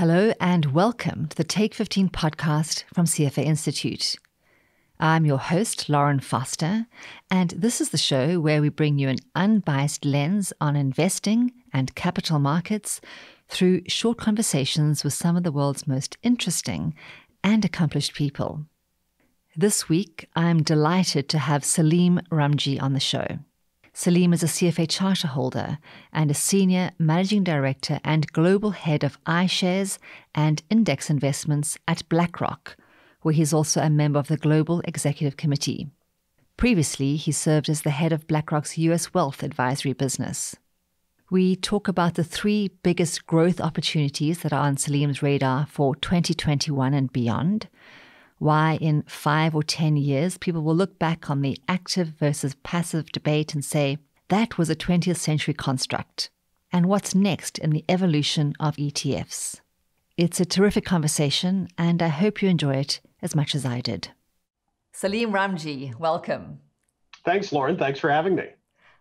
Hello and welcome to the Take 15 podcast from CFA Institute. I'm your host, Lauren Foster, and this is the show where we bring you an unbiased lens on investing and capital markets through short conversations with some of the world's most interesting and accomplished people. This week, I'm delighted to have Salim Ramji on the show. Salim is a CFA charter holder and a senior managing director and global head of iShares and index investments at BlackRock, where he's also a member of the Global Executive Committee. Previously, he served as the head of BlackRock's US wealth advisory business. We talk about the three biggest growth opportunities that are on Salim's radar for 2021 and beyond why in five or 10 years people will look back on the active versus passive debate and say, that was a 20th century construct. And what's next in the evolution of ETFs? It's a terrific conversation, and I hope you enjoy it as much as I did. Salim Ramji, welcome. Thanks, Lauren. Thanks for having me.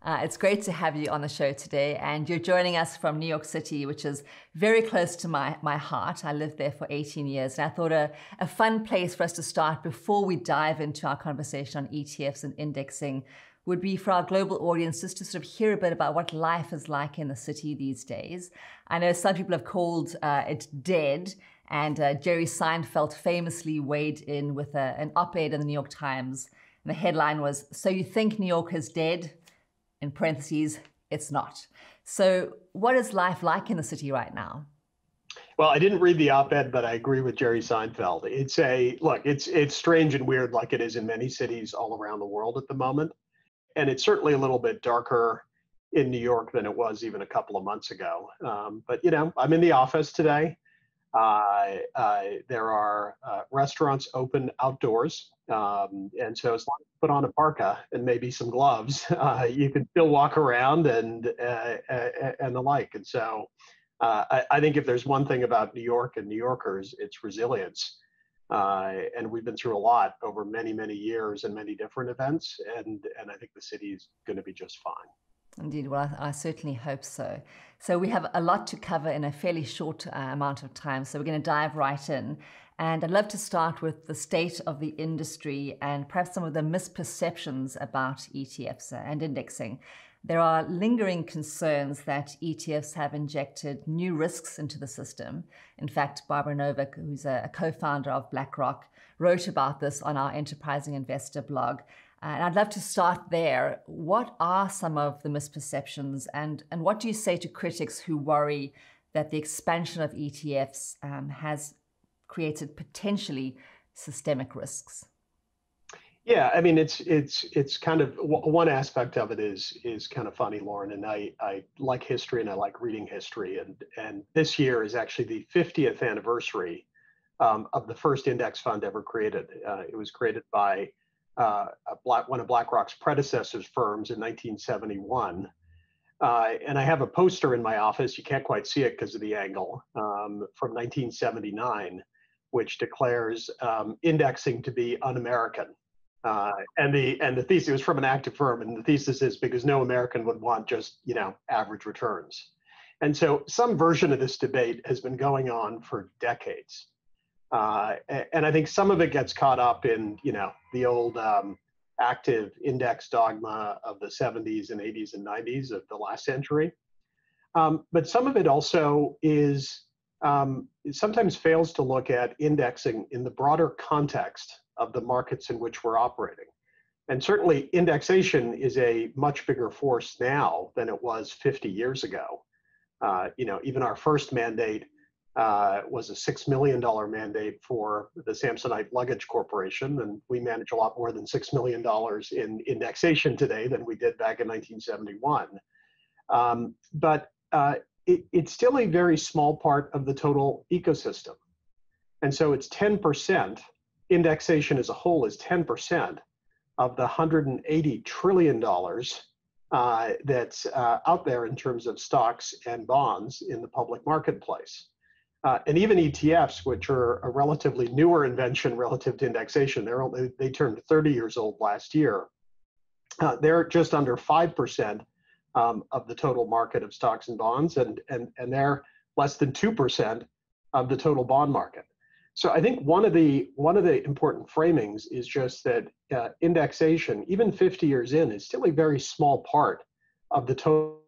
Uh, it's great to have you on the show today, and you're joining us from New York City, which is very close to my, my heart. I lived there for 18 years, and I thought a, a fun place for us to start before we dive into our conversation on ETFs and indexing would be for our global audience just to sort of hear a bit about what life is like in the city these days. I know some people have called uh, it dead, and uh, Jerry Seinfeld famously weighed in with a, an op ed in the New York Times. And the headline was So You Think New York is Dead? In parentheses, it's not. So, what is life like in the city right now? Well, I didn't read the op-ed, but I agree with Jerry Seinfeld. It's a look. It's it's strange and weird, like it is in many cities all around the world at the moment, and it's certainly a little bit darker in New York than it was even a couple of months ago. Um, but you know, I'm in the office today. Uh, uh, there are uh, restaurants open outdoors. Um, and so as long as you put on a parka and maybe some gloves, uh, you can still walk around and, uh, and the like. And so I, I, think if there's one thing about New York and New Yorkers, it's resilience. and we've been through a lot over many, many years and many different events. And, and I think the city is going to be just fine. Indeed, well, I, I, certainly hope so. So, we have a lot to cover in a fairly short uh, amount of time. So, we're going to dive right in. And I'd love to start with the state of the industry and perhaps some of the misperceptions about ETFs and indexing. There are lingering concerns that ETFs have injected new risks into the system. In fact, Barbara Novick, who's a co founder of BlackRock, wrote about this on our Enterprising Investor blog. And I'd love to start there. What are some of the misperceptions, and, and what do you say to critics who worry that the expansion of ETFs um, has created potentially systemic risks? Yeah, I mean it's it's it's kind of one aspect of it is is kind of funny, Lauren, and I I like history and I like reading history, and and this year is actually the 50th anniversary um, of the first index fund ever created. Uh, it was created by uh, Black, one of BlackRock's predecessors firms in 1971. Uh, and I have a poster in my office. You can't quite see it because of the angle um, from 1979, which declares um, indexing to be un-American. Uh, and the and the thesis was from an active firm, and the thesis is because no American would want just you know average returns. And so some version of this debate has been going on for decades. Uh, and I think some of it gets caught up in, you know, the old um, active index dogma of the 70s and 80s and 90s of the last century. Um, but some of it also is um, sometimes fails to look at indexing in the broader context of the markets in which we're operating. And certainly indexation is a much bigger force now than it was 50 years ago. Uh, you know, even our first mandate uh, was a $6 million mandate for the Samsonite Luggage Corporation. And we manage a lot more than $6 million in indexation today than we did back in 1971. Um, but uh, it, it's still a very small part of the total ecosystem. And so it's 10%, indexation as a whole is 10% of the $180 trillion uh, that's uh, out there in terms of stocks and bonds in the public marketplace. Uh, and even ETFs, which are a relatively newer invention relative to indexation, they're only, they turned 30 years old last year. Uh, they're just under 5% um, of the total market of stocks and bonds, and, and, and they're less than 2% of the total bond market. So I think one of the one of the important framings is just that uh, indexation, even 50 years in, is still a very small part of the total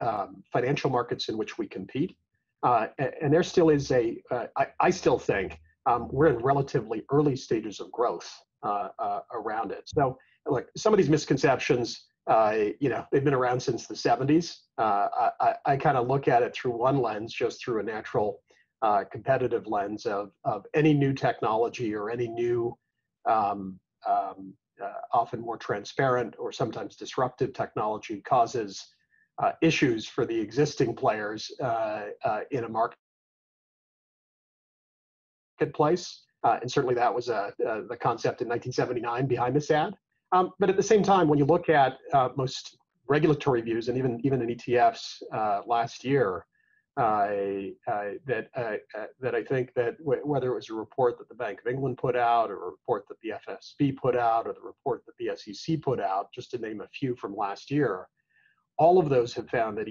um, financial markets in which we compete. Uh, and there still is a. Uh, I, I still think um, we're in relatively early stages of growth uh, uh around it. So, like some of these misconceptions, uh, you know, they've been around since the 70s. Uh, I, I kind of look at it through one lens, just through a natural competitive lens of, of any new technology or any new, um, um, often more transparent or sometimes disruptive technology causes uh, issues for the existing players uh, uh, in a marketplace. Uh, and certainly that was uh, the concept in 1979 behind the SAD. Um, but at the same time, when you look at most regulatory views and even, even in ETFs last year, uh, uh, that uh, that I think that w- whether it was a report that the Bank of England put out, or a report that the FSB put out, or the report that the SEC put out, just to name a few from last year, all of those have found that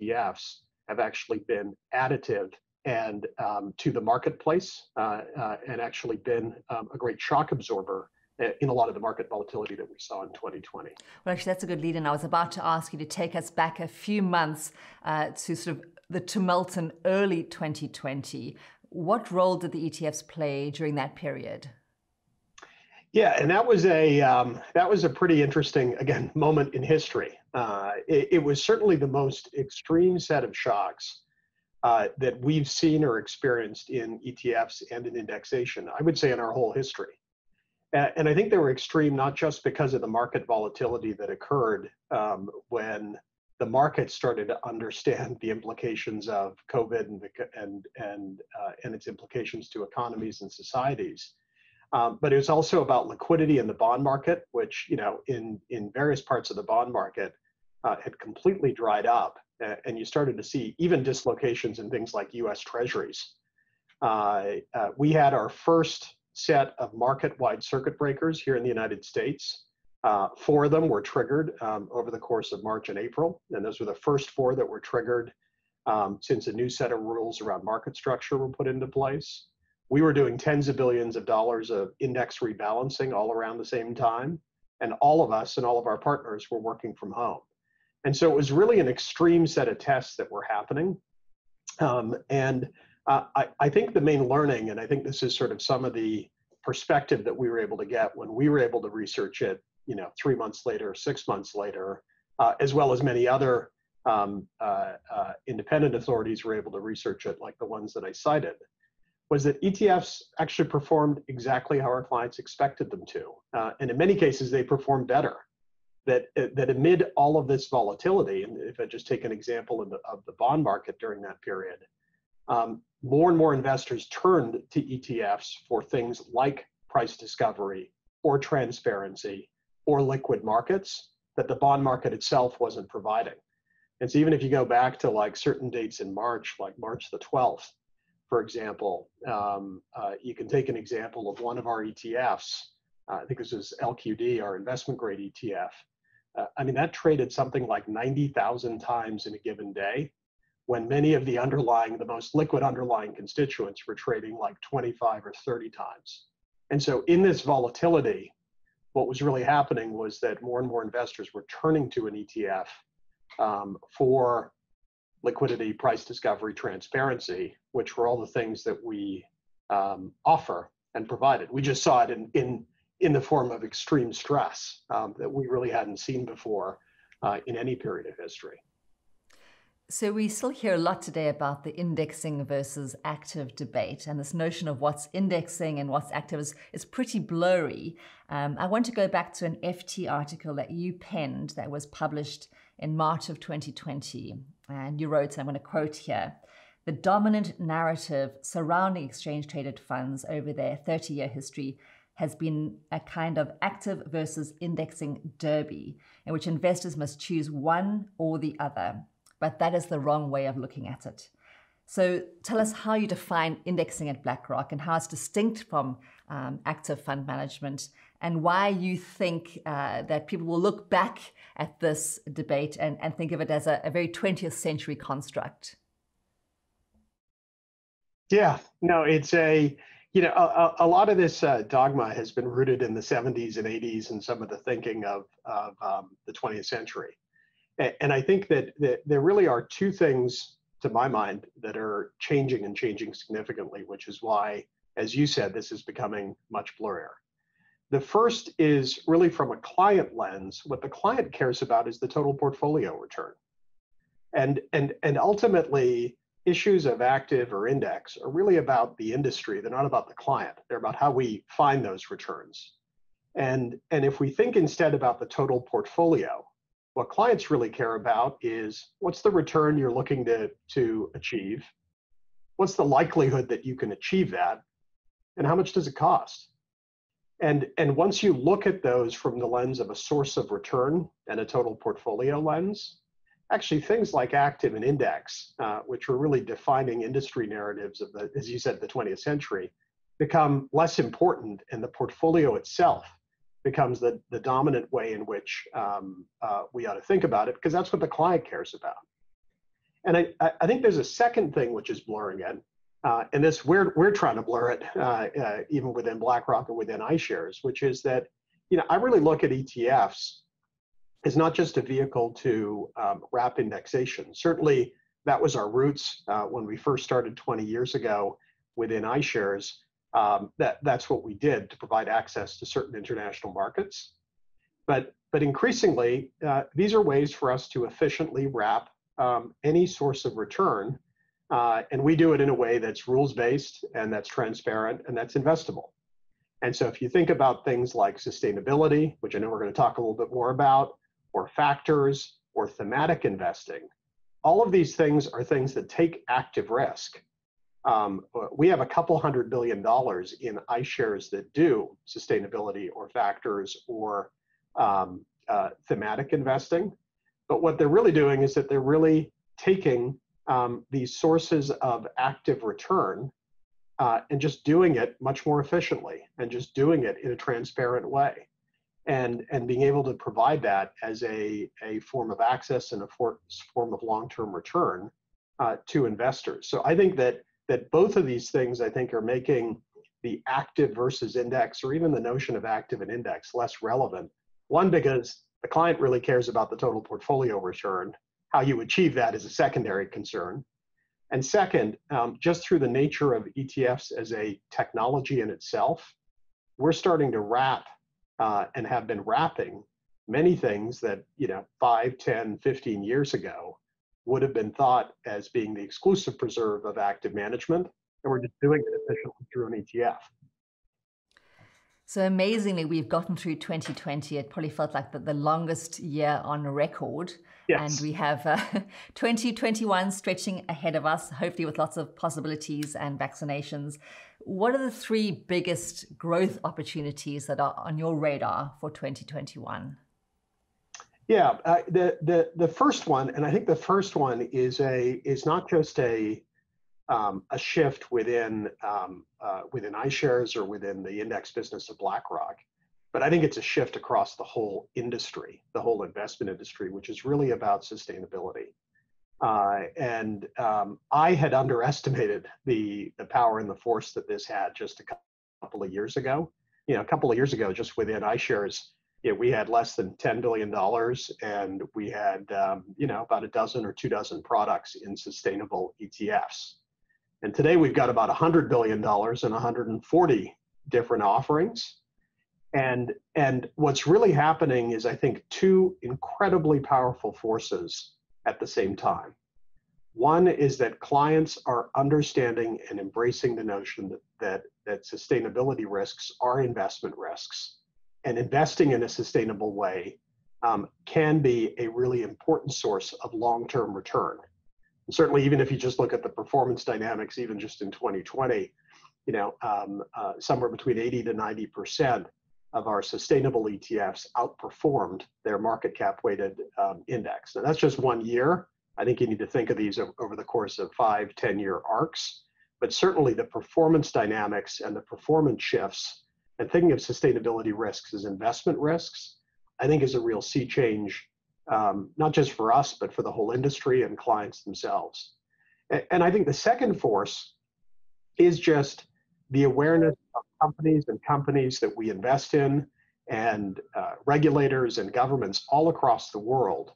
ETFs have actually been additive and um, to the marketplace uh, uh, and actually been um, a great shock absorber uh, in a lot of the market volatility that we saw in 2020. Well, actually, that's a good lead. And I was about to ask you to take us back a few months uh, to sort of the tumult in early 2020. What role did the ETFs play during that period? Yeah, and that was a um, that was a pretty interesting again moment in history. Uh, it, it, was certainly the most extreme set of shocks uh, that we've seen or experienced in ETFs and in indexation. I would say in our whole history, and, and I think they were extreme not just because of the market volatility that occurred um, when the market started to understand the implications of COVID and and and uh, and its implications to economies and societies um, but it was also about liquidity in the bond market, which you know in in various parts of the bond market uh, had completely dried up, and you started to see even dislocations in things like U.S. Treasuries. Uh, uh, we had our first set of market-wide circuit breakers here in the United States. Uh, four of them were triggered um, over the course of March and April, and those were the first four that were triggered um, since a new set of rules around market structure were put into place we were doing tens of billions of dollars of index rebalancing all around the same time. And all of us and all of our partners were working from home. And so it was really an extreme set of tests that were happening. Um, and uh, I, I think the main learning, and I think this is sort of some of the perspective that we were able to get when we were able to research it, you know, three months later, six months later, uh, as well as many other um, uh, uh independent authorities were able to research it, like the ones that I cited, was that ETFs actually performed exactly how our clients expected them to. Uh, and in many cases, they performed better. That, that amid all of this volatility, and if I just take an example of the, of the bond market during that period, um, more and more investors turned to ETFs for things like price discovery or transparency or liquid markets that the bond market itself wasn't providing. And so even if you go back to like certain dates in March, like March the 12th, for example, um, uh, you can take an example of one of our ETFs. Uh, I think this is LQD, our investment grade ETF. Uh, I mean, that traded something like 90,000 times in a given day when many of the underlying, the most liquid underlying constituents were trading like 25 or 30 times. And so in this volatility, what was really happening was that more and more investors were turning to an ETF um, for liquidity, price discovery, transparency, which were all the things that we um, offer and provided. We just saw it in in in the form of extreme stress um, that we really hadn't seen before uh, in any period of history. So, we still hear a lot today about the indexing versus active debate, and this notion of what's indexing and what's active is, is pretty blurry. Um, I want to go back to an FT article that you penned that was published in March of 2020. And you wrote, and I'm going to quote here the dominant narrative surrounding exchange traded funds over their 30 year history has been a kind of active versus indexing derby, in which investors must choose one or the other. But that is the wrong way of looking at it. So tell us how you define indexing at BlackRock and how it's distinct from um, active fund management and why you think uh, that people will look back at this debate and, and think of it as a, a very 20th century construct. Yeah, no, it's a, you know, a, a lot of this uh, dogma has been rooted in the 70s and 80s and some of the thinking of, of um, the 20th century. And, and I think that, that there really are two things to my mind that are changing and changing significantly, which is why, as you said, this is becoming much blurrier. The first is really from a client lens. What the client cares about is the total portfolio return. And, and, and ultimately, issues of active or index are really about the industry. They're not about the client. They're about how we find those returns. And, and if we think instead about the total portfolio, what clients really care about is what's the return you're looking to, to achieve? What's the likelihood that you can achieve that? And how much does it cost? And, and once you look at those from the lens of a source of return and a total portfolio lens, actually things like active and index, uh, which were really defining industry narratives of the, as you said, the 20th century, become less important, and the portfolio itself becomes the, the dominant way in which um, uh, we ought to think about it, because that's what the client cares about. And I, I think there's a second thing which is blurring it, uh, and this we're we're trying to blur it uh, uh, even within BlackRock and within iShares, which is that you know I really look at ETFs is not just a vehicle to um, wrap indexation. Certainly, that was our roots uh, when we first started 20 years ago within iShares. Um, that that's what we did to provide access to certain international markets. But but increasingly, uh, these are ways for us to efficiently wrap um, any source of return, uh, and we do it in a way that's rules based and that's transparent and that's investable. And so, if you think about things like sustainability, which I know we're going to talk a little bit more about, or factors or thematic investing. All of these things are things that take active risk. Um, we have a couple hundred billion dollars in iShares that do sustainability or factors or um, uh, thematic investing. But what they're really doing is that they're really taking um, these sources of active return uh, and just doing it much more efficiently and just doing it in a transparent way and and being able to provide that as a, a form of access and a for, form of long-term return uh, to investors. So I think that that both of these things I think are making the active versus index or even the notion of active and index less relevant. One because the client really cares about the total portfolio return. How you achieve that is a secondary concern. And second, um, just through the nature of ETFs as a technology in itself, we're starting to wrap uh, and have been wrapping many things that you know 5 10 15 years ago would have been thought as being the exclusive preserve of active management and we're just doing it efficiently through an etf so amazingly we've gotten through 2020 it probably felt like the, the longest year on record yes. and we have uh, 2021 stretching ahead of us hopefully with lots of possibilities and vaccinations what are the three biggest growth opportunities that are on your radar for 2021? Yeah, uh, the the the first one, and I think the first one is a is not just a um, a shift within um, uh, within iShares or within the index business of BlackRock, but I think it's a shift across the whole industry, the whole investment industry, which is really about sustainability. Uh, and um, I had underestimated the the power and the force that this had just a couple of years ago. You know, a couple of years ago, just within iShares, you know, we had less than ten billion dollars, and we had um, you know about a dozen or two dozen products in sustainable ETFs. And today we've got about hundred billion dollars and 140 different offerings. And and what's really happening is I think two incredibly powerful forces at the same time. One is that clients are understanding and embracing the notion that, that, that sustainability risks are investment risks, and investing in a sustainable way um, can be a really important source of long term return. Certainly, even if you just look at the performance dynamics, even just in 2020, you know, um, uh, somewhere between 80 to 90 percent of our sustainable ETFs outperformed their market cap weighted um, index. Now that's just one year, I think you need to think of these over the course of five, 10 year arcs. But certainly the performance dynamics and the performance shifts, and thinking of sustainability risks as investment risks, I think is a real sea change, um, not just for us, but for the whole industry and clients themselves. And, and I think the second force is just the awareness of companies and companies that we invest in and uh, regulators and governments all across the world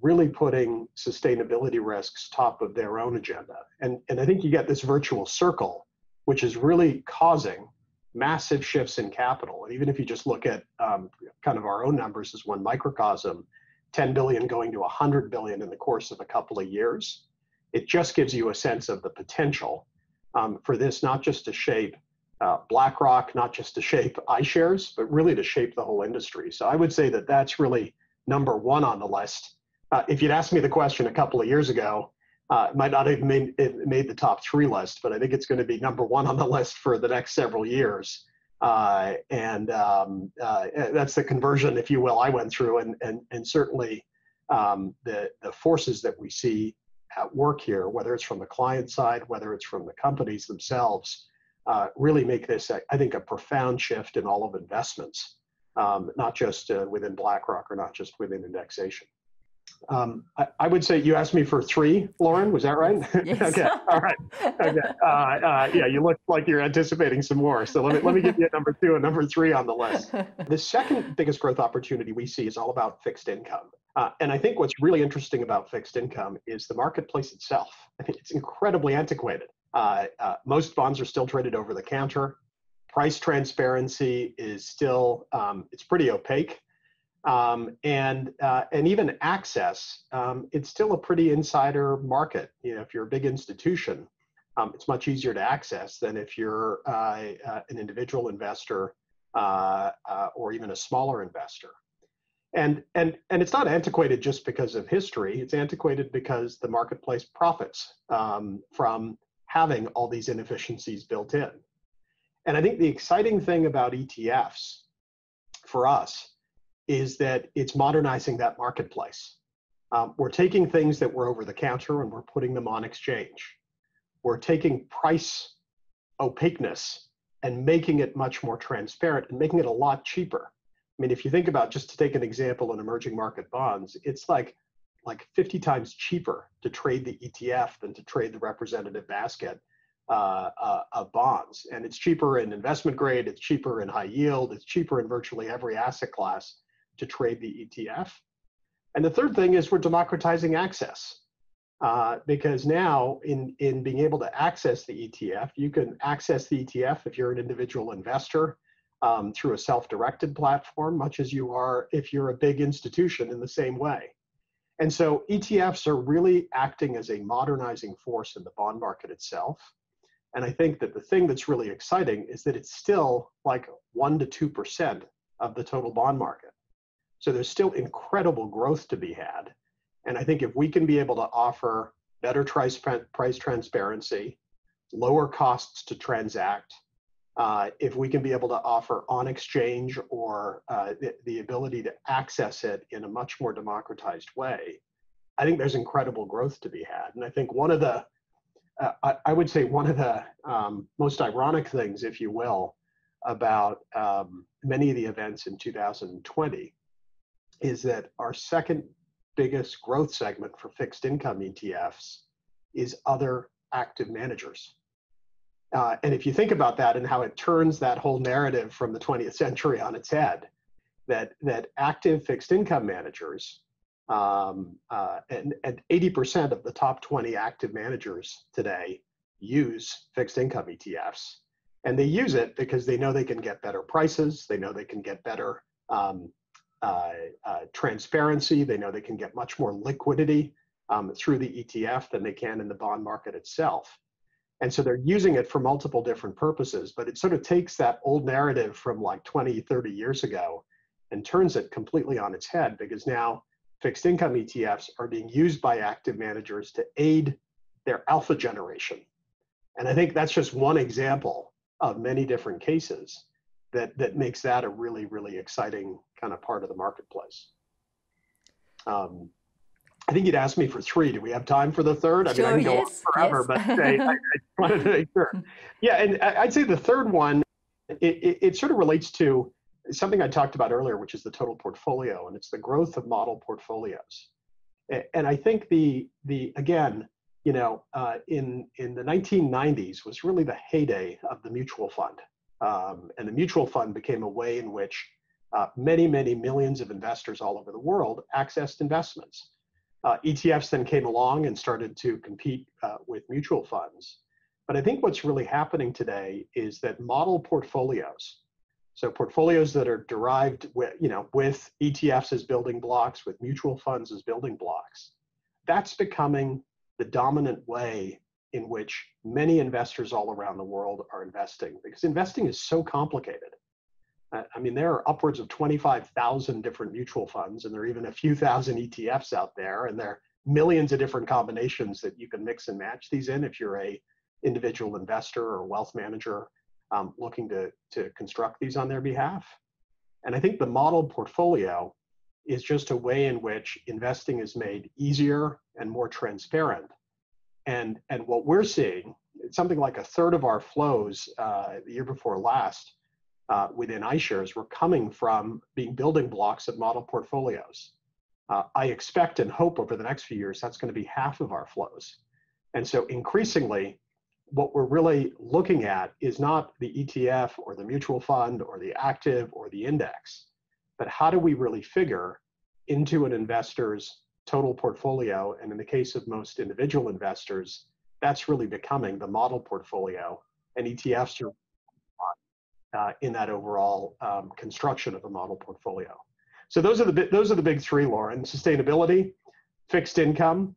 really putting sustainability risks top of their own agenda. And, and I think you get this virtual circle, which is really causing massive shifts in capital. And even if you just look at um, kind of our own numbers as one microcosm, 10 billion going to 100 billion in the course of a couple of years, it just gives you a sense of the potential um, for this not just to shape uh, BlackRock, not just to shape iShares, but really to shape the whole industry. So I would say that that's really number one on the list. Uh, if you'd asked me the question a couple of years ago, uh, it might not have made, made the top three list, but I think it's going to be number one on the list for the next several years. Uh, and um, uh, that's the conversion, if you will, I went through, and and and certainly um, the the forces that we see at work here, whether it's from the client side, whether it's from the companies themselves, uh, really make this, I think, a profound shift in all of investments, um, not just uh, within BlackRock or not just within indexation. Um, I, I, would say you asked me for three, Lauren. Was that right? Yes. okay. All right. Okay. Uh, uh, yeah, you look like you're anticipating some more. So let me let me give you a number two and number three on the list. The second biggest growth opportunity we see is all about fixed income. Uh, and I think what's really interesting about fixed income is the marketplace itself. I think it's incredibly antiquated. Uh, uh, most bonds are still traded over the counter. Price transparency is still, um, it's pretty opaque. Um, and, uh, and even access, um, it's still a pretty insider market. You know, if you're a big institution, um, it's much easier to access than if you're uh, uh, an individual investor uh, or even a smaller investor and and and it's not antiquated just because of history it's antiquated because the marketplace profits um, from having all these inefficiencies built in. And I think the exciting thing about ETFs for us is that it's modernizing that marketplace. Um, we're taking things that were over the counter and we're putting them on exchange. We're taking price opaqueness and making it much more transparent and making it a lot cheaper. I mean, if you think about just to take an example in emerging market bonds, it's like like 50 times cheaper to trade the ETF than to trade the representative basket uh, uh, of bonds. And it's cheaper in investment grade, it's cheaper in high yield, it's cheaper in virtually every asset class to trade the ETF. And the third thing is we're democratizing access. Uh, because now in, in being able to access the ETF, you can access the ETF if you're an individual investor um, through a self-directed platform, much as you are if you're a big institution in the same way. And so ETFs are really acting as a modernizing force in the bond market itself. And I think that the thing that's really exciting is that it's still like 1% to 2% of the total bond market. So there's still incredible growth to be had. And I think if we can be able to offer better price, price transparency, lower costs to transact, uh, if we can be able to offer on exchange or uh, the, the, ability to access it in a much more democratized way, I think there's incredible growth to be had. And I think one of the, uh, I, I, would say one of the um, most ironic things, if you will, about um, many of the events in 2020 is that our second biggest growth segment for fixed income ETFs is other active managers. Uh, and if you think about that and how it turns that whole narrative from the 20th century on its head, that, that active fixed income managers, um, uh, and, and 80% of the top 20 active managers today use fixed income ETFs. And they use it because they know they can get better prices, they know they can get better um, transparency, they know they can get much more liquidity um, through the ETF than they can in the bond market itself. And so they're using it for multiple different purposes, but it sort of takes that old narrative from like 20, 30 years ago and turns it completely on its head because now fixed income ETFs are being used by active managers to aid their alpha generation. And I think that's just one example of many different cases that, that makes that a really, really exciting kind of part of the marketplace. Um, I think you'd ask me for three. Do we have time for the third? I sure, mean, I can yes, go on forever, yes. but I, I, wanted to make sure. Yeah, and I'd say the third one, it, it, it, sort of relates to something I talked about earlier, which is the total portfolio, and it's the growth of model portfolios. And I think the the again, you know, uh, in in the 1990s was really the heyday of the mutual fund, um, and the mutual fund became a way in which uh, many many millions of investors all over the world accessed investments. Uh, ETFs then came along and started to compete uh, with mutual funds. But I think what's really happening today is that model portfolios, so portfolios that are derived with, you know, with ETFs as building blocks, with mutual funds as building blocks, that's becoming the dominant way in which many investors all around the world are investing because investing is so complicated. I mean, there are upwards of 25,000 different mutual funds, and there are even a few thousand ETFs out there, and there are millions of different combinations that you can mix and match these in if you're a individual investor or wealth manager um, looking to, to construct these on their behalf. And I think the model portfolio is just a way in which investing is made easier and more transparent. And, and what we're seeing, something like a third of our flows uh, the year before last uh, within iShares were coming from being building blocks of model portfolios. Uh, I expect and hope over the next few years that's going to be half of our flows. And so increasingly, what we're really looking at is not the ETF or the mutual fund or the active or the index, but how do we really figure into an investor's total portfolio? And in the case of most individual investors, that's really becoming the model portfolio. And ETFs are uh, in that overall um, construction of a model portfolio. So those are the those are the big three, Lauren: sustainability, fixed income,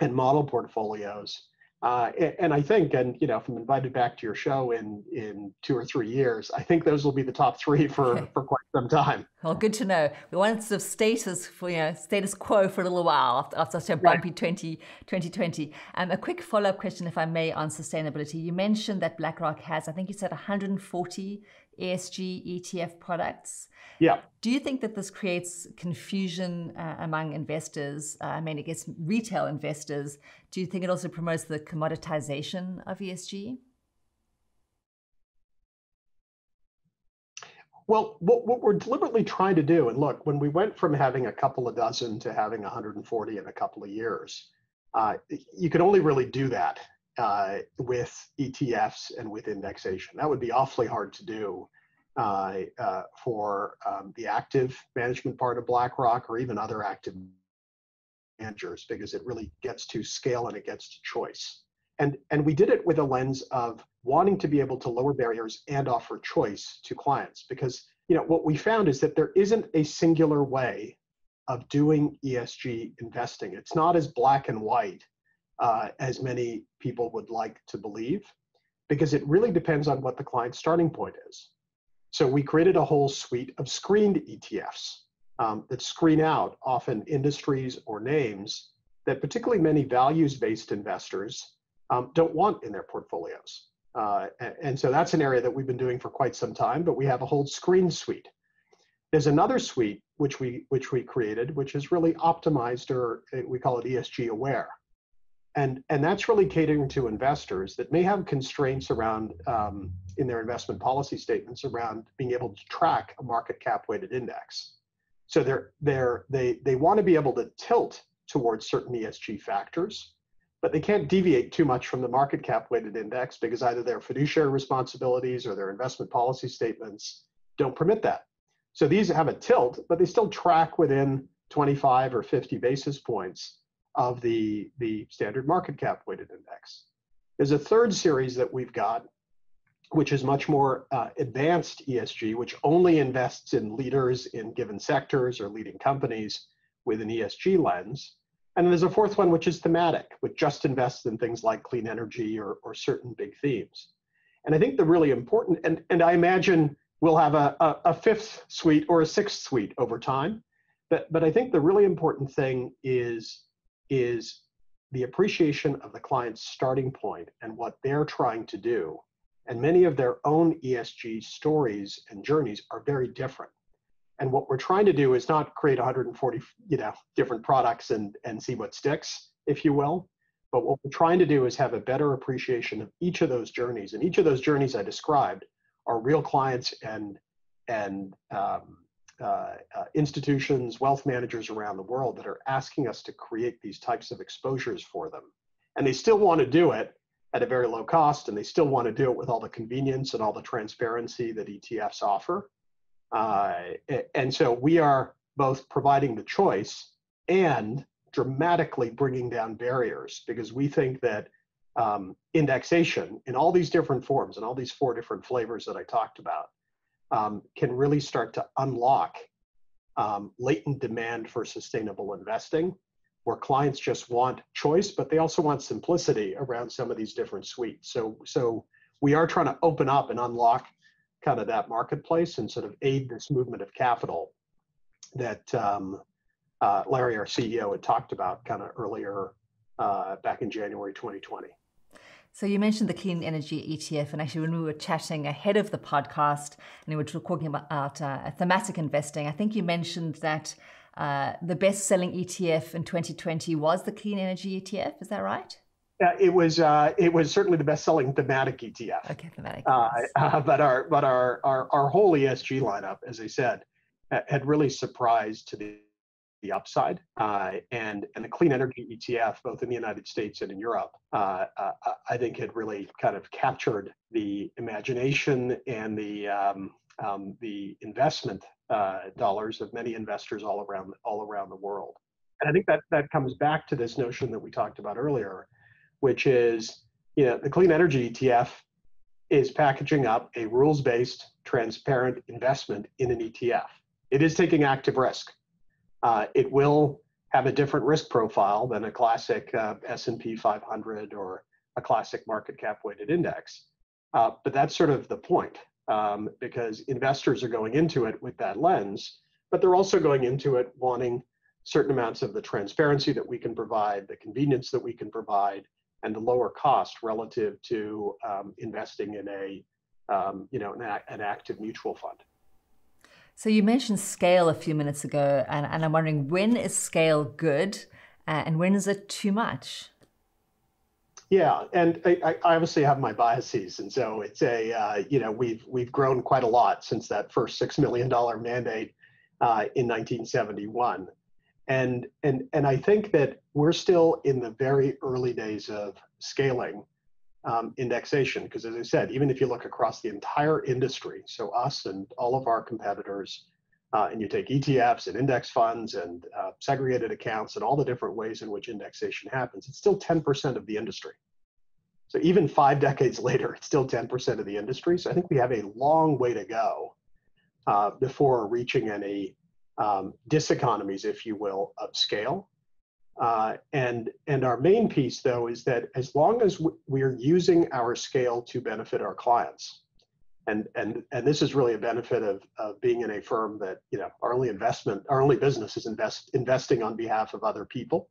and model portfolios. Uh, and I think, and you know, if I'm invited back to your show in in two or three years, I think those will be the top three for okay. for quite some time. Well, good to know. We wanted sort of status for you know status quo for a little while after, after such a bumpy right. 20, 2020. Um, a quick follow up question, if I may, on sustainability. You mentioned that BlackRock has, I think you said, 140 ESG ETF products. Yeah. Do you think that this creates confusion uh, among investors? Uh, I mean, I guess retail investors. Do you think it also promotes the commoditization of ESG? Well, what, what we're deliberately trying to do, and look, when we went from having a couple of dozen to having 140 in a couple of years, uh, you could only really do that uh, with ETFs and with indexation. That would be awfully hard to do uh, uh, for um, the active management part of BlackRock or even other active managers because it really gets to scale and it gets to choice. And, and we did it with a lens of wanting to be able to lower barriers and offer choice to clients because you know what we found is that there isn't a singular way of doing ESG investing. It's not as black and white uh, as many people would like to believe, because it really depends on what the client's starting point is. So we created a whole suite of screened ETFs um, that screen out often industries or names that particularly many values-based investors um, don't want in their portfolios. Uh, and, and so that's an area that we've been doing for quite some time, but we have a whole screen suite. There's another suite which we which we created, which is really optimized, or uh, we call it ESG aware and and that's really catering to investors that may have constraints around um, in their investment policy statements around being able to track a market cap weighted index. So they're they're they they want to be able to tilt towards certain esg factors but they can't deviate too much from the market cap weighted index because either their fiduciary responsibilities or their investment policy statements don't permit that. So these have a tilt but they still track within 25 or 50 basis points of the, the standard market cap weighted index. There's a third series that we've got, which is much more uh, advanced ESG, which only invests in leaders in given sectors or leading companies with an ESG lens. And there's a fourth one, which is thematic, which just invests in things like clean energy or, or certain big themes. And I think the really important, and, and I imagine we'll have a, a, a fifth suite or a sixth suite over time. But, but I think the really important thing is is the appreciation of the client's starting point and what they're trying to do. And many of their own ESG stories and journeys are very different. And what we're trying to do is not create 140, you know, different products and, and see what sticks, if you will. But what we're trying to do is have a better appreciation of each of those journeys. And each of those journeys I described are real clients and, and um, uh, uh, institutions, wealth managers around the world that are asking us to create these types of exposures for them. And they still want to do it at a very low cost, and they still want to do it with all the convenience and all the transparency that ETFs offer. Uh, and so we are both providing the choice and dramatically bringing down barriers because we think that um, indexation in all these different forms and all these four different flavors that I talked about um, can really start to unlock um, latent demand for sustainable investing where clients just want choice, but they also want simplicity around some of these different suites. So, so we are trying to open up and unlock kind of that marketplace and sort of aid this movement of capital that um, uh, Larry, our CEO, had talked about kind of earlier uh, back in January 2020. So you mentioned the clean energy ETF, and actually, when we were chatting ahead of the podcast, and we were talking about uh, thematic investing, I think you mentioned that uh, the best-selling ETF in 2020 was the clean energy ETF. Is that right? Yeah, it was. Uh, it was certainly the best-selling thematic ETF. Okay, thematic. Uh, uh, but our but our, our our whole ESG lineup, as I said, had really surprised to the the upside. Uh, and and the clean energy ETF, both in the United States and in Europe, uh, uh, I think had really kind of captured the imagination and the um, um, the investment uh, dollars of many investors all around all around the world. And I think that that comes back to this notion that we talked about earlier, which is you know the clean energy ETF is packaging up a rules-based, transparent investment in an ETF. It is taking active risk uh, it will have a different risk profile than a classic uh, S&P 500 or a classic market cap weighted index. Uh, but that's sort of the point um, because investors are going into it with that lens, but they're also going into it wanting certain amounts of the transparency that we can provide, the convenience that we can provide, and the lower cost relative to um, investing in a, um, you know, an, an active mutual fund. So you mentioned scale a few minutes ago, and, and I'm wondering when is scale good uh, and when is it too much? Yeah, and I, I, obviously have my biases, and so it's a uh, you know we've we've grown quite a lot since that first six million dollar mandate uh, in 1971, and and and I think that we're still in the very early days of scaling um, indexation. Because as I said, even if you look across the entire industry, so us and all of our competitors, uh, and you take ETFs and index funds and uh, segregated accounts and all the different ways in which indexation happens, it's still 10% of the industry. So even five decades later, it's still 10% of the industry. So I think we have a long way to go uh, before reaching any um, diseconomies, if you will, of scale. Uh, and, and our main piece, though, is that as long as we're using our scale to benefit our clients, and, and, and this is really a benefit of, of being in a firm that, you know, our only investment, our only business is invest, investing on behalf of other people.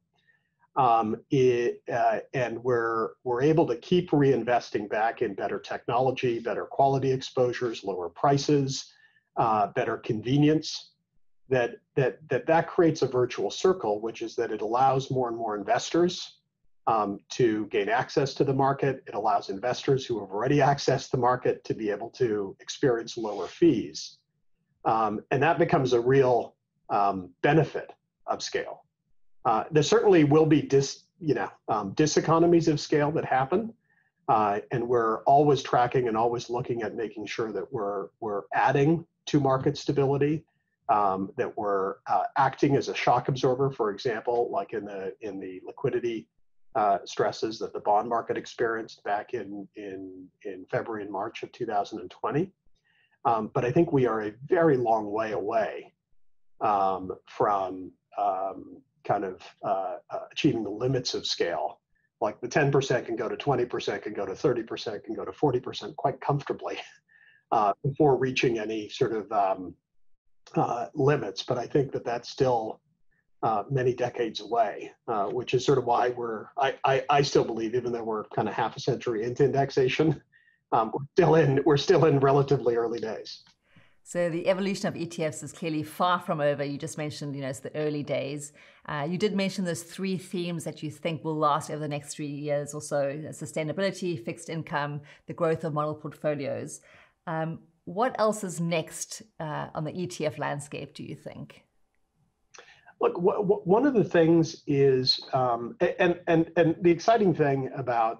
Um, it, uh, and we're, we're able to keep reinvesting back in better technology, better quality exposures, lower prices, uh, better convenience that that that that creates a virtual circle, which is that it allows more and more investors um, to gain access to the market. It allows investors who have already accessed the market to be able to experience lower fees, um, and that becomes a real um, benefit of scale. Uh, there certainly will be dis you know um, diseconomies of scale that happen. Uh, and we're always tracking and always looking at making sure that we're we're adding to market stability um, that were uh, acting as a shock absorber, for example, like in the in the liquidity uh, stresses that the bond market experienced back in in in February and March of 2020. Um, but I think we are a very long way away um, from um, kind of uh, uh achieving the limits of scale. Like the 10% can go to 20%, can go to 30%, can go to 40% quite comfortably uh, before reaching any sort of um, uh, limits, but I think that that's still uh, many decades away, uh, which is sort of why we're, I, I, I, still believe, even though we're kind of half a century into indexation, um, we're still in, we're still in relatively early days. So the evolution of ETFs is clearly far from over. You just mentioned, you know, it's the early days. Uh, you did mention those three themes that you think will last over the next three years or so: sustainability, fixed income, the growth of model portfolios. Um, what else is next uh, on the ETF landscape? Do you think? Look, one of the things is, um, and and and the exciting thing about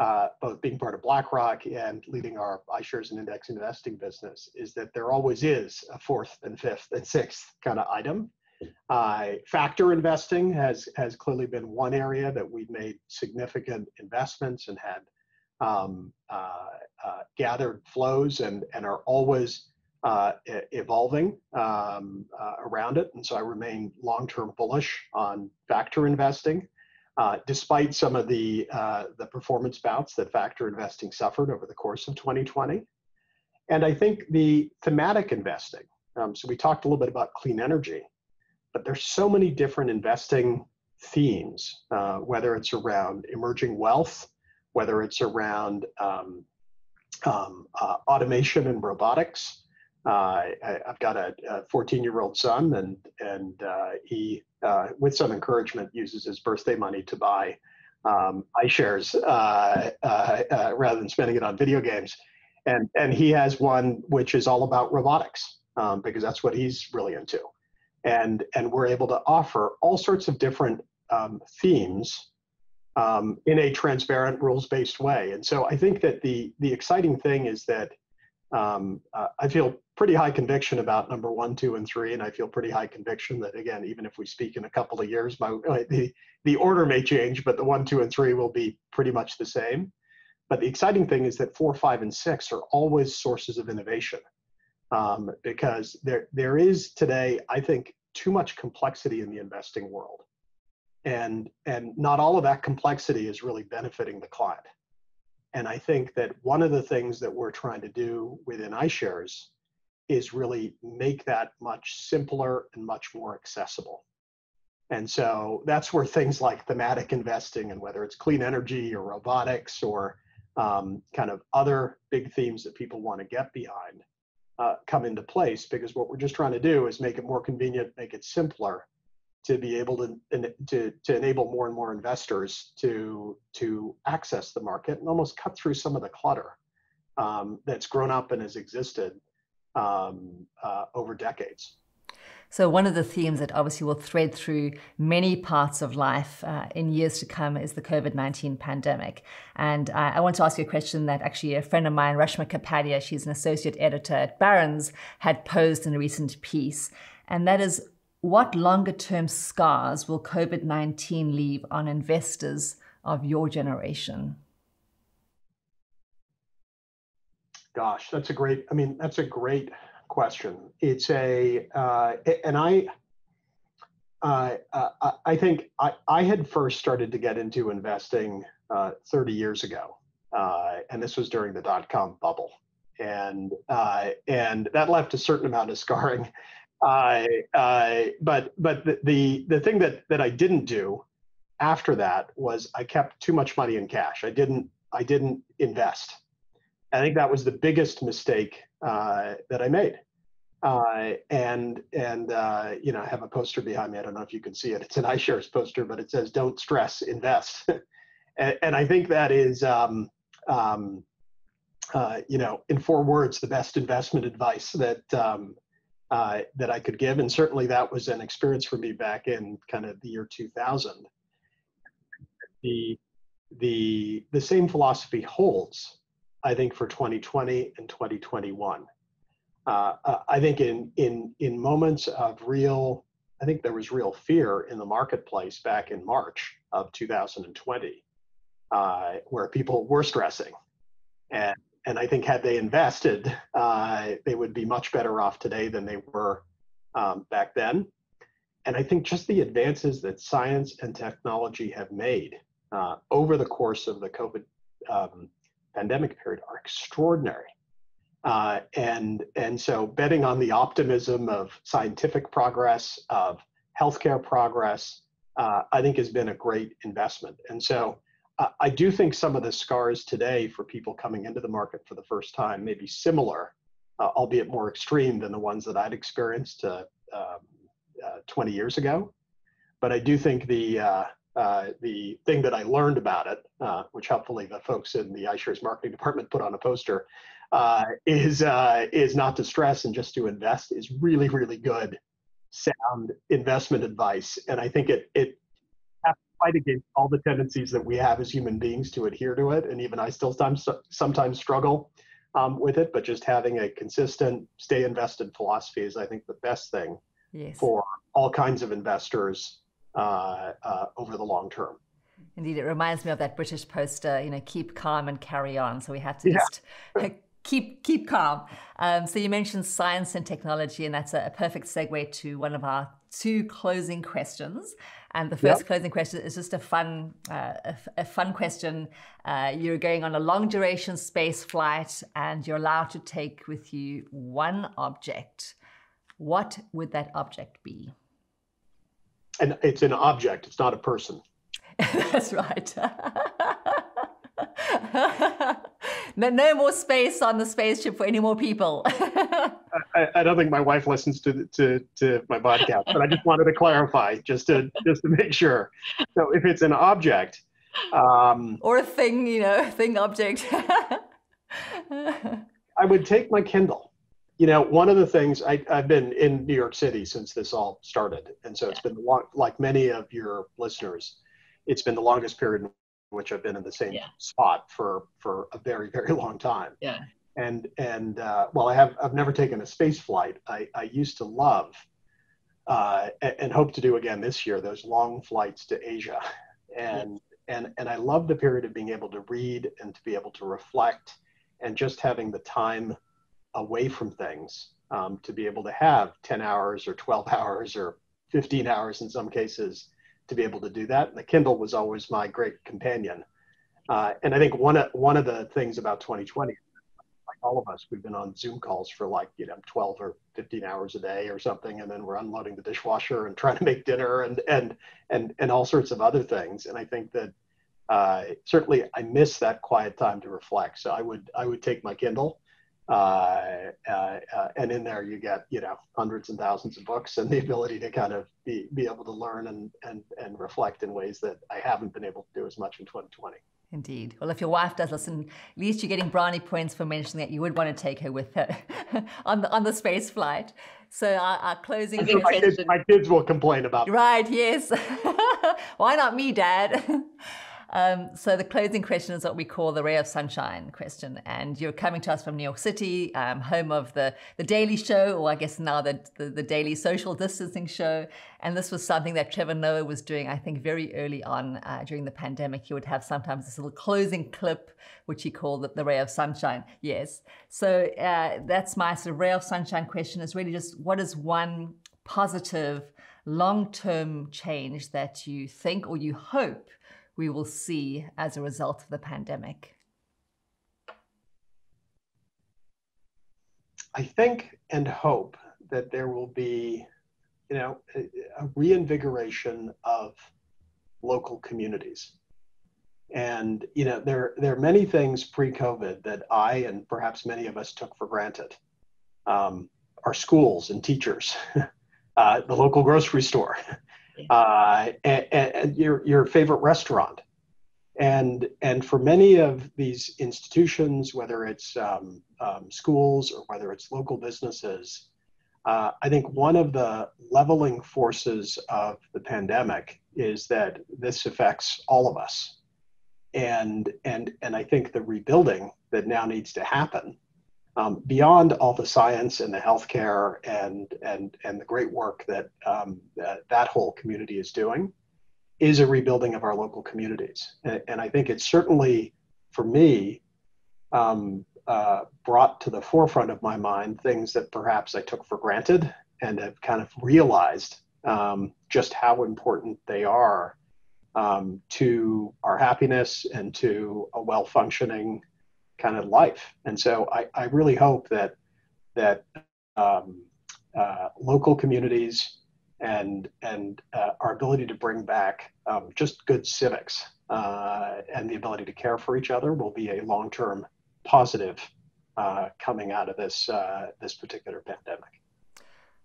uh, both being part of BlackRock and leading our iShares and index investing business, is that there always is a fourth and fifth and sixth kind of item. Uh, factor investing has has clearly been one area that we've made significant investments and had um, uh, uh gathered flows and and are always uh, evolving um, uh, around it. And so I remain long term bullish on factor investing uh, despite some of the, uh, the performance bouts that factor investing suffered over the course of 2020. And I think the thematic investing, um, so we talked a little bit about clean energy, but there's so many different investing themes, whether it's around emerging wealth, whether it's around um, um, uh, automation and robotics, uh, I, have got a 14 year old son, and and uh, he, uh, with some encouragement, uses his birthday money to buy um, iShares uh, uh, rather than spending it on video games. And and he has one which is all about robotics um, because that's what he's really into. And and we're able to offer all sorts of different um, themes um, in a transparent, rules based way. And so I think that the the exciting thing is that um, uh, I feel pretty high conviction about number one, two, and three, and I feel pretty high conviction that again, even if we speak in a couple of years, my the the order may change, but the one, two, and three will be pretty much the same. But the exciting thing is that four, five, and six are always sources of innovation, um, because there there is today, I think, too much complexity in the investing world, and and not all of that complexity is really benefiting the client. And I think that one of the things that we're trying to do within iShares is really make that much simpler and much more accessible. And so that's where things like thematic investing and whether it's clean energy or robotics or um, kind of other big themes that people want to get behind uh, come into place because what we're just trying to do is make it more convenient, make it simpler, to be able to, to, to enable more and more investors to, to access the market and almost cut through some of the clutter um, that's grown up and has existed um, uh, over decades. So, one of the themes that obviously will thread through many parts of life uh, in years to come is the COVID 19 pandemic. And I want to ask you a question that actually a friend of mine, Reshma Kapadia, she's an associate editor at Barron's, had posed in a recent piece. And that is what longer term scars will COVID 19 leave on investors of your generation? Gosh, that's a great, I mean, that's a great question. It's a, uh, and I, uh, uh, I think I, I had first started to get into investing uh, 30 years ago, uh, and this was during the dot com bubble, and uh, and that left a certain amount of scarring uh, uh, but but the, the the thing that that I didn't do after that was I kept too much money in cash. I didn't I didn't invest. I think that was the biggest mistake uh, that I made. Uh, and and uh, you know I have a poster behind me. I don't know if you can see it. It's an iShares poster, but it says "Don't stress, invest." and, and, I think that is um, um, uh, you know in four words the best investment advice that um, uh, that I could give. And certainly that was an experience for me back in kind of the year 2000. The, the, the same philosophy holds, I think, for 2020 and 2021. Uh, uh, I think in, in, in moments of real, I think there was real fear in the marketplace back in March of 2020, uh, where people were stressing. And and I think had they invested, uh, they would be much better off today than they were um, back then. And I think just the advances that science and technology have made uh, over the course of the COVID um, pandemic period are extraordinary. Uh, and and so betting on the optimism of scientific progress, of healthcare progress, uh, I think has been a great investment. And so I do think some of the scars today for people coming into the market for the first time may be similar uh, albeit more extreme than the ones that I'd experienced uh, um, uh, 20 years ago. But I do think the uh, uh, the thing that I learned about it, uh, which hopefully the folks in the iShares marketing department put on a poster, is is not to stress and just to invest is really really good, sound investment advice. And I think it it fight against all the tendencies that we have as human beings to adhere to it. And even I still sometimes sometimes struggle um, with it, but just having a consistent stay invested philosophy is, I think, the best thing yes. for all kinds of investors uh, uh, over the long term. Indeed, it reminds me of that British poster, you know, keep calm and carry on. So we have to yeah. just keep keep calm. Um, so you mentioned science and technology, and that's a, a, perfect segue to one of our two closing questions. And the first yep. closing question is just a fun, uh, a, a, fun question. Uh, you're going on a long duration space flight, and you're allowed to take with you one object. What would that object be? And it's an object. It's not a person. That's right. no, no more space on the spaceship for any more people. I, I, don't think my wife listens to to to my podcast, but I just wanted to clarify, just to just to make sure. So if it's an object, um, or a thing, you know, thing object. I would take my Kindle. You know, one of the things I, have been in New York City since this all started, and so it's been long, like many of your listeners, it's been the longest period in which I've been in the same yeah. spot for for a very very long time. Yeah. And and uh, well, I have I've never taken a space flight. I I used to love uh, and, and, hope to do again this year those long flights to Asia, and and and I love the period of being able to read and to be able to reflect, and just having the time away from things um, to be able to have 10 hours or 12 hours or 15 hours in some cases to be able to do that. And the Kindle was always my great companion. Uh, and I think one of one of the things about 2020, like all of us, we've been on Zoom calls for like you know 12 or 15 hours a day or something, and then we're unloading the dishwasher and trying to make dinner and and and and all sorts of other things. And I think that uh, certainly I miss that quiet time to reflect. So I would I would take my Kindle uh, uh, uh, and in there you get you know hundreds and thousands of books and the ability to kind of be, be able to learn and, and, and reflect in ways that I haven't been able to do as much in 2020. Indeed. Well, if your wife does listen, at least you're getting brownie points for mentioning that you would want to take her with her on the on the space flight. So our, our closing. My kids, my kids will complain about. Right. Yes. Why not me, Dad? Um, so the closing question is what we call the ray of sunshine question. And you're coming to us from New York City, um, home of the, the Daily Show, or I guess now the, the, the, Daily Social Distancing Show. And this was something that Trevor Noah was doing, I think, very early on uh, during the pandemic. He would have sometimes this little closing clip, which he called the, the ray of sunshine. Yes. So uh, that's my sort of ray of sunshine question is really just what is one positive long term change that you think or you hope we will see as a result of the pandemic? I think and hope that there will be, you know, a, reinvigoration of local communities. And you know, there there are many things pre-COVID that I and perhaps many of us took for granted. Um, our schools and teachers, uh, the local grocery store, uh, and, and, your your favorite restaurant. And and for many of these institutions, whether it's um, um, schools or whether it's local businesses, uh, I think one of the leveling forces of the pandemic is that this affects all of us. And and and I think the rebuilding that now needs to happen um, beyond all the science and the healthcare and and and the great work that um, that, that whole community is doing is a rebuilding of our local communities. And, and i think it's certainly for me um, uh, brought to the forefront of my mind things that perhaps i took for granted and have kind of realized um, just how important they are um, to our happiness and to a well functioning kind of life. And so I, I really hope that that um, uh, local communities and and uh, our ability to bring back um, just good civics uh, and the ability to care for each other will be a long-term positive uh, coming out of this uh, this particular pandemic.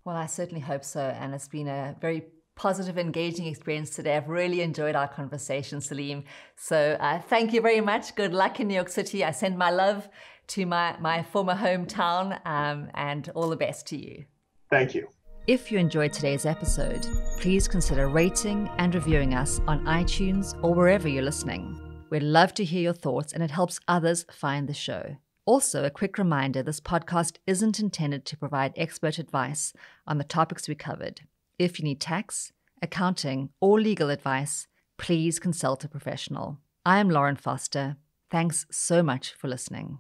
Well, I certainly hope so, and it's been a very positive, engaging experience today. I've really enjoyed our conversation, Salim. So uh, thank you very much. Good luck in New York City. I send my love to my, my former hometown um, and all the best to you. Thank you. If you enjoyed today's episode, please consider rating and reviewing us on iTunes or wherever you're listening. We'd love to hear your thoughts and it helps others find the show. Also, a quick reminder this podcast isn't intended to provide expert advice on the topics we covered. If you need tax, accounting, or legal advice, please consult a professional. I am Lauren Foster. Thanks so much for listening.